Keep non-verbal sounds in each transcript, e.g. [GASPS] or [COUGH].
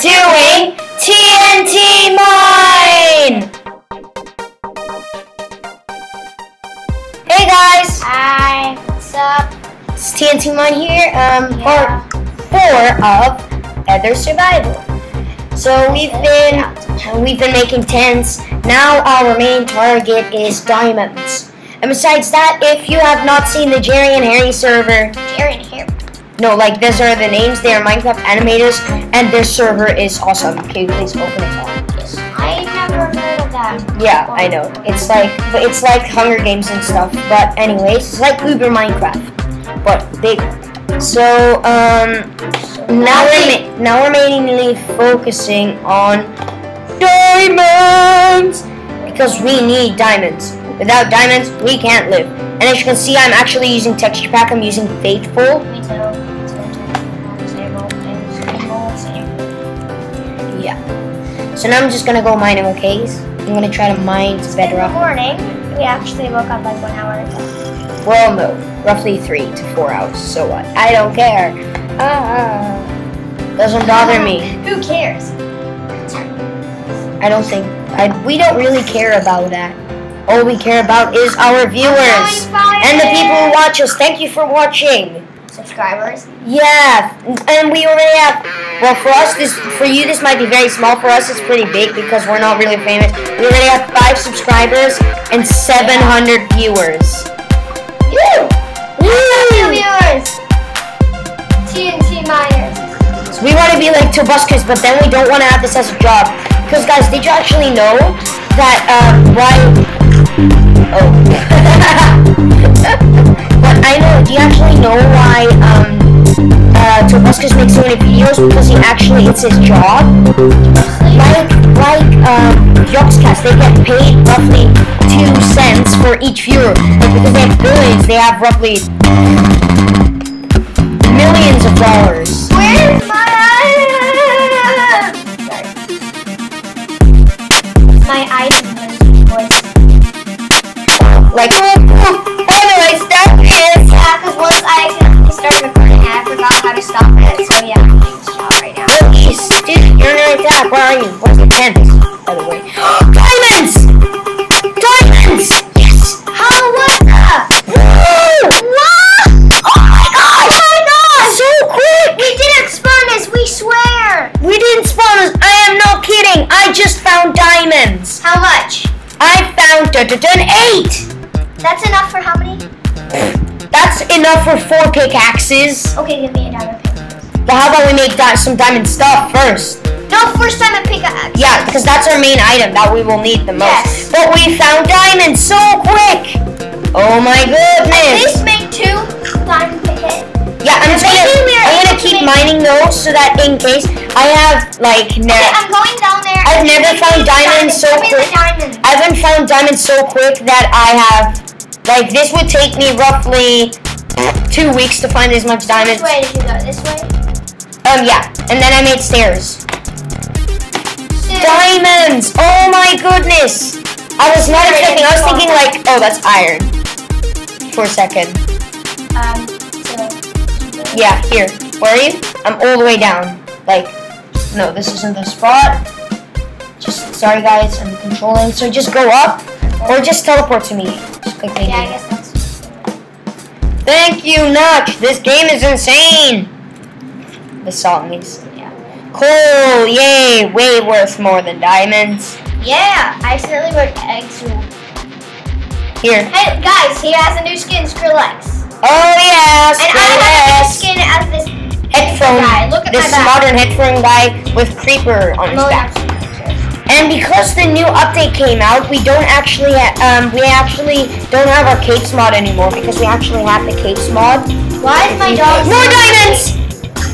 doing TNT Mine! Hey guys, Hi, what's up? it's TNT Mine here, um, Yeah. part four of Ether Survival. So we've been, we've been making tents. Now our main target is diamonds. And besides that, if you have not seen the Jerry and Harry server, Jerry and here. No, like those are the names. They are Minecraft animators, and their server is awesome. Can you please open it up? I never heard of that. Yeah, I know. It's like it's like Hunger Games and stuff. But anyways, it's like Uber Minecraft, but bigger. So um, now we're ma- now we're mainly focusing on diamonds because we need diamonds. Without diamonds, we can't live. And as you can see, I'm actually using texture pack. I'm using Faithful. Me too. So now I'm just gonna go mining. Okay? I'm gonna try to mine bedrock. morning, we actually woke up like one hour ago. Well, no, roughly three to four hours. So what? I don't care. Ah, doesn't bother me. [LAUGHS] Who cares? I don't think. I, we don't really care about that. All we care about is our viewers and the people who watch us. Thank you for watching. Subscribers. Yeah, and we already have. Well, for us, this for you, this might be very small. For us, it's pretty big because we're not really famous. We already have five subscribers and 700 viewers. You! Woo! viewers! TNT Myers. So we want to be like Tobuscus, but then we don't want to have this as a job. Because guys, did you actually know that um, why? Oh. [LAUGHS] I know. Do you actually know why um, uh, Tobuscus makes so many videos? Because he actually it's his job. Like like um, they get paid roughly two cents for each viewer. Like because they have billions, they have roughly millions of dollars. Attack. Where are you? Where's the tent? By the way. [GASPS] Diamonds! Diamonds! Yes! That? Woo! What? Oh my god! Oh my god! So quick! We didn't spawn this, we swear! We didn't spawn us. I am not kidding. I just found diamonds. How much? I found dun, dun, dun, eight. That's enough for how many? That's enough for four pickaxes. Okay, give me a diamond pick. But how about we make di- some diamond stuff first? No, first diamond pickaxe. Yeah, because that's our main item that we will need the most. Yes. But we found diamonds so quick! Oh my At goodness! least make two diamond hit. Yeah, I'm just gonna Maybe we are I'm gonna keep mining those so that in case I have like Okay, I'm going down there. I've never found diamonds so quick. diamonds. I haven't found diamonds so quick that I have like this would take me roughly two weeks to find as much Which diamonds. way did you go? This way? Um yeah, and then I made stairs. Shit. Diamonds! Oh my goodness! I was not expecting. I was thinking like, oh, that's iron. For a second. Um, so, Yeah, here. Where are you? I'm all the way down. Like, no, this isn't the spot. Just sorry, guys. I'm controlling. So just go up, or just teleport to me. Just quickly. yeah, I guess that's. Thank you, Notch. This game is insane. The song is. Yeah. Cool, yay, way worth more than diamonds. Yeah, I accidentally wrote eggs. Here. Hey, guys, he has a new skin, Skrillex. Oh yes, And I have a skin as this Headphone. guy. Look at this modern headphone guy with creeper on his back. And because the new update came out, we don't actually um we actually don't have our capes mod anymore because we actually have the capes mod. Why is my dog? More diamonds!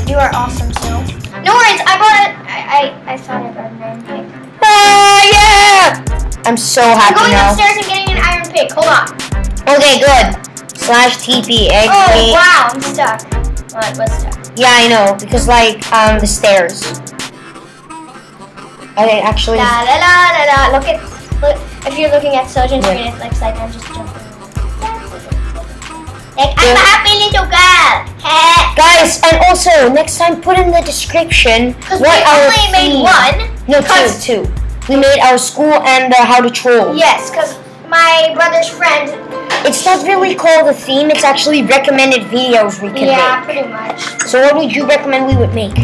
You are awesome, too. No worries, I bought it. I I, I I got an iron pick. Ah yeah! I'm so I'm happy going now. upstairs and getting an iron pick. Hold on. Okay, good. Slash TP egg Oh wow, I'm stuck. What? What's stuck? Yeah, I know because like um the stairs. I actually. La la la la la. Look at. Look, if you're looking at Yeah. screen, it looks like I'm just jumping. Like, I'm a happy little girl. Guys, and also next time put in the description what we our only made one. No, two, two. We made our school and uh, how to troll. Yes, because my brother's friend. It's not really called a theme. It's actually recommended videos we can Yeah, make. pretty much. So what would you recommend we would make?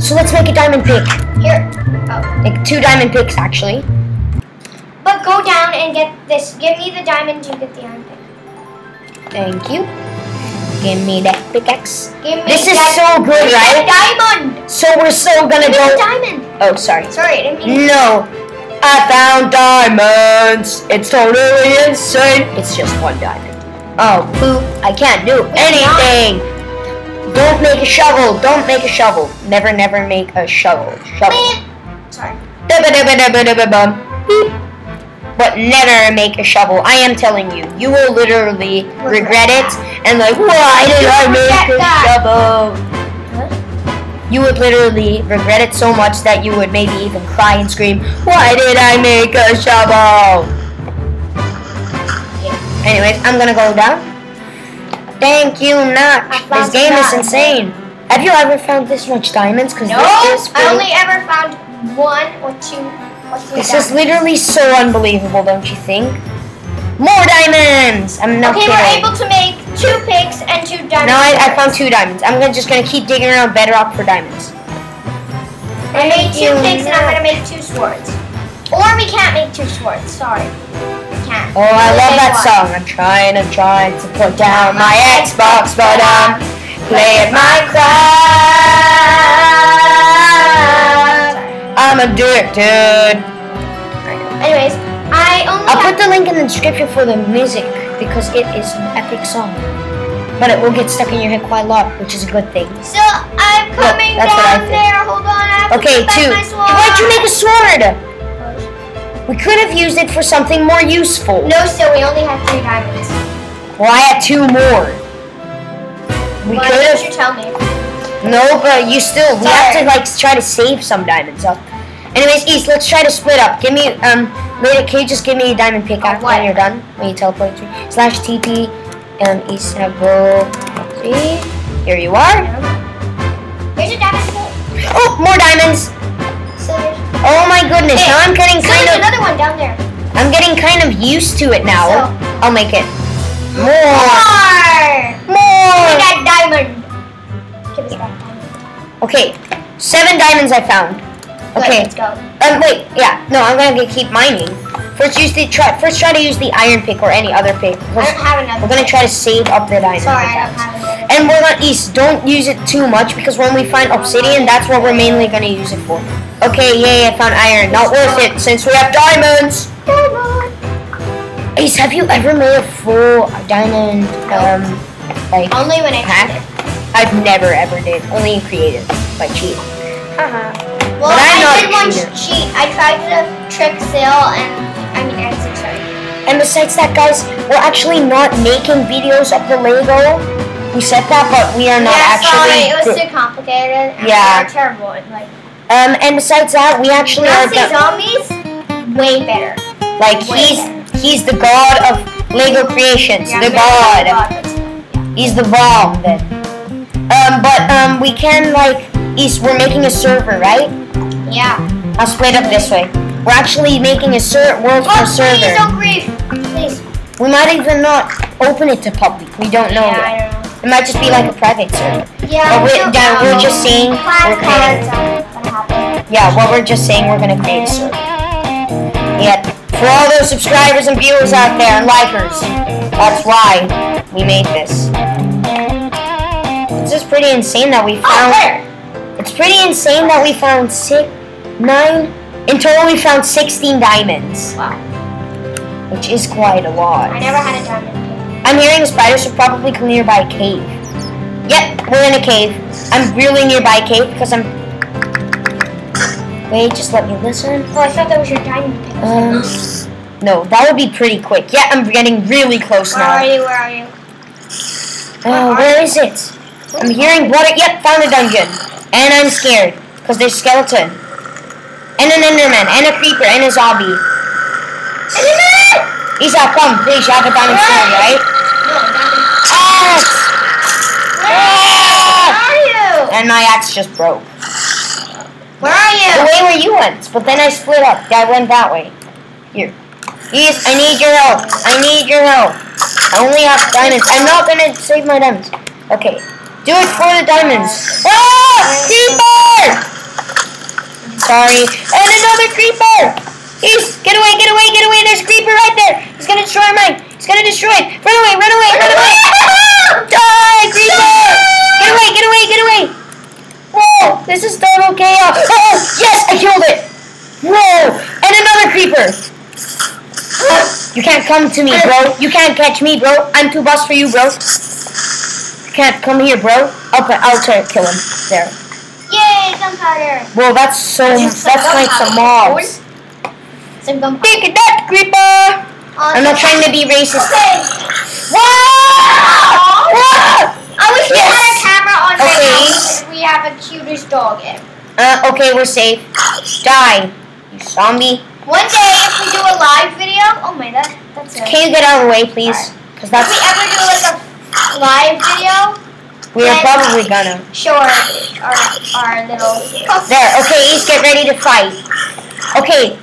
So let's make a diamond pick. Here. Oh. Like two diamond picks actually. Go down and get this. Give me the diamond, you get the iron pick. Thank you. Give me that pickaxe. Give me This is so good, right? diamond! So we're still gonna Give go. diamond! Oh, sorry. Sorry, I didn't mean No. I found diamonds. It's totally insane. It's just one diamond. Oh, poop. I can't do anything. Don't make a shovel. Don't make a shovel. Never, never make a shovel. Shovel. Sorry. Beep. But never make a shovel. I am telling you. You will literally regret it and like, why did I make a shovel? You would literally regret it so much that you would maybe even cry and scream, Why did I make a shovel? Anyways, I'm gonna go down. Thank you, Notch. This game is insane. Have you ever found this much diamonds? Because No, I only ever found one or two This is literally so unbelievable, don't you think? More diamonds! I'm not Okay, kidding. we're able to make two picks and two diamonds. now I, I found two diamonds. I'm gonna, just gonna keep digging around bedrock for diamonds. I made two picks and I'm gonna make two swords. Or we can't make two swords. Sorry, we can't. Oh, I love that one. song. I'm trying, I'm trying to put down my Xbox, but I'm playing Minecraft. I'm addicted. Anyways, I only I'll put the link in the description for the music because it is an epic song. But it will get stuck in your head quite a lot, which is a good thing. So I'm coming that's what I down think. there. Hold on. I have to Okay, put back two. my sword. Why'd you make a sword? We could have used it for something more useful. No, so we only have three diamonds. Well, I had two more. We Why could have. you tell me? No, but you still. We have to like try to save some diamonds up. Anyways, East, let's try to split up. Give me um. Later, can you just give me a diamond pickaxe what? when you're done? When you teleport to slash TP and East have go. See, here you are. Here's a diamond pick. Oh, more diamonds. So Oh my goodness! Hey, now I'm getting so kind there's of. another one down there. I'm getting kind of used to it now. So- I'll make it. More. More! Give me More. that diamond. Give us that diamond. Okay, seven diamonds I found. Good, Okay. let's go. Um, wait, yeah, no, I'm gonna keep mining. First, use the try. First, try to use the iron pick or any other pick. I don't have another. we're gonna pick. try to save up the diamonds. Sorry, I don't have another. And we're gonna east. Don't use it too much because when we find obsidian, that's what we're mainly gonna use it for. Okay, yay! I found iron. Not worth it since we have diamonds. Diamond. Ace, have you ever made a full diamond um like Only when I pack? I've never ever did. Only in creative by cheat. Haha. Well, But I'm not did one cheater. cheat. I tried to trick Sil and I mean Edson, sorry. And besides that, guys, we're actually not making videos of the Lego. We said that, but we are not yeah, actually. sorry, it was too complicated. And Yeah. we terrible at like. um, and besides that, we actually are go- zombies, way better. like way he's better. he's the god of Lego creations, Yeah, the god. God. He's the bomb. Then. Um, but um, we can like, East. We're making a server, right? Yeah. I'll split up this way. We're actually making a ser- world Oh, server. please don't grief. Please. We might even not open it to public. We don't know yeah. I don't know. It might just be like a private server. Yeah, But we we, don't yeah, we're just saying we're creating. Uh, what? Yeah, well, we're just saying we're gonna create a server. Yeah, for all those subscribers and viewers out there and likers, that's why we made this. It's just pretty insane that we Oh, found. where? It's pretty insane that we found six, nine. In total, we found 16 diamonds, Wow. which is quite a lot. I never had a diamond. I'm hearing a spider, so probably nearby a cave. Yep, we're in a cave. I'm really nearby a cave because I'm. Wait, just let me listen. Oh, I thought that was your diamond. Um, no, that would be pretty quick. Yeah, I'm getting really close Where are now. you? Where are you? Oh, where is it? I'm hearing water. Yep, found a dungeon. And I'm scared because there's skeleton. And an enderman, and a creeper, and a zombie. Enderman! Isa, come, please. You have a diamond sword, right? No, diamond. Axe! Where are you? And my axe just broke. Where are you? The way where you went, but then I split up. I went that way. Here. Yes, I need your help. I need your help. I only have diamonds. I'm not gonna save my diamonds. Okay. Do it for the diamonds. Ah! Creeper! Sorry. And another creeper! He's get away, get away, get away. There's a creeper right there. He's gonna destroy mine. He's gonna destroy it. Run away, run away, run away. [LAUGHS] Die, creeper! Get away, get away, get away. Whoa, this is total chaos. Oh, oh, yes, I killed it. Whoa, and another creeper. You can't come to me, bro. You can't catch me, bro. I'm too boss for you, bro. You can't come here, bro. I'll, I'll try to kill him. There. Yay, gunpowder. Well, that's so. That's like some mobs. Some gunpowder. Take that, creeper. I'm not trying to be racist. Okay. Whoa! Whoa! I wish we Yes. had a camera on right now we have a cutest dog in. Uh, okay, we're safe. Die, you zombie. One day, if we do a live video, oh my, that that's it. Can you get out of the way, please? Because If that's we ever do like a live video, we are probably gonna. show our our, little. There. Okay, East, get ready to fight. Okay,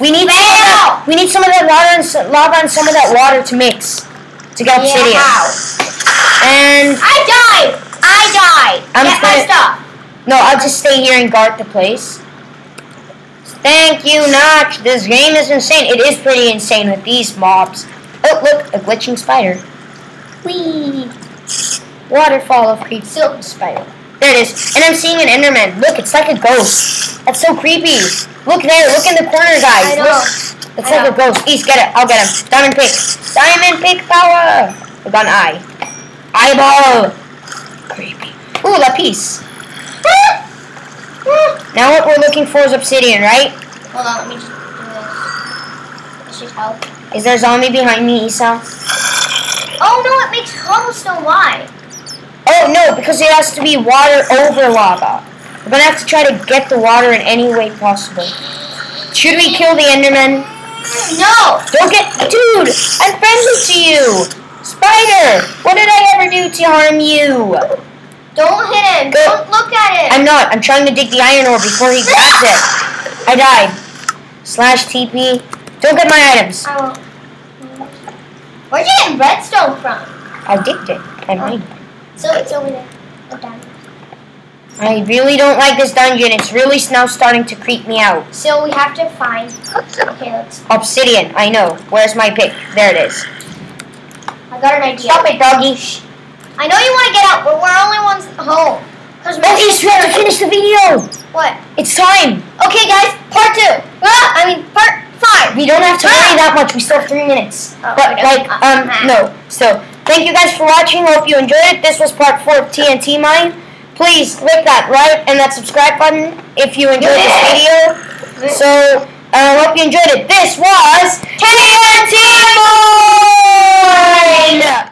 we need some of that, we need some of that water and some, lava and some of that water to mix to get obsidian. Yeah. And I died. I died. I'm Get my gonna- stuff. no, I'll just stay here and guard the place. Thank you, Notch. This game is insane. It is pretty insane with these mobs. Oh, look, a glitching spider. Whee! Waterfall of creep silk spider. There it is. And I'm seeing an Enderman. Look, it's like a ghost. That's so creepy. Look there. Look in the corner, guys. I know. Look. It's I like a ghost. East, get it. I'll get him. Diamond pick. Diamond pick power. I got an eye. Eyeball. Creepy. Ooh, that piece. Now what we're looking for is obsidian, right? Hold on, let me just do this. This should help. Is there a zombie behind me, Isa? Oh no, it makes cobblestone. Why? Oh no, because it has to be water over lava. We're gonna have to try to get the water in any way possible. Should we kill the Enderman? No. Don't get, dude! I'm friendly to you. Spider, what did I ever do to harm you? Don't hit him. Go. Don't look at it. I'm not. I'm trying to dig the iron ore before he grabs it. I died. Slash TP. Don't get my items. I won't. Where'd you get redstone from? I digged it. I oh. mined it. So it's over there. Down. I really don't like this dungeon. It's really now starting to creep me out. So we have to find. Okay, let's. Obsidian. I know. Where's my pick? There it is. I got an idea. Stop it, doggy. I know you want to get out, but we're only ones home. Cause Oh, East, we have to finish the video. What? It's time. Okay, guys, part two. Ah, I mean, part five. We don't have to worry that much. We still have three minutes. Oh, but like, um, Uh, no. So, Thank you guys for watching. Hope you enjoyed it. This was part 4 of TNT Mine. Please click that like and that subscribe button if you enjoyed this video. So, I hope you enjoyed it. This was TNT Mine!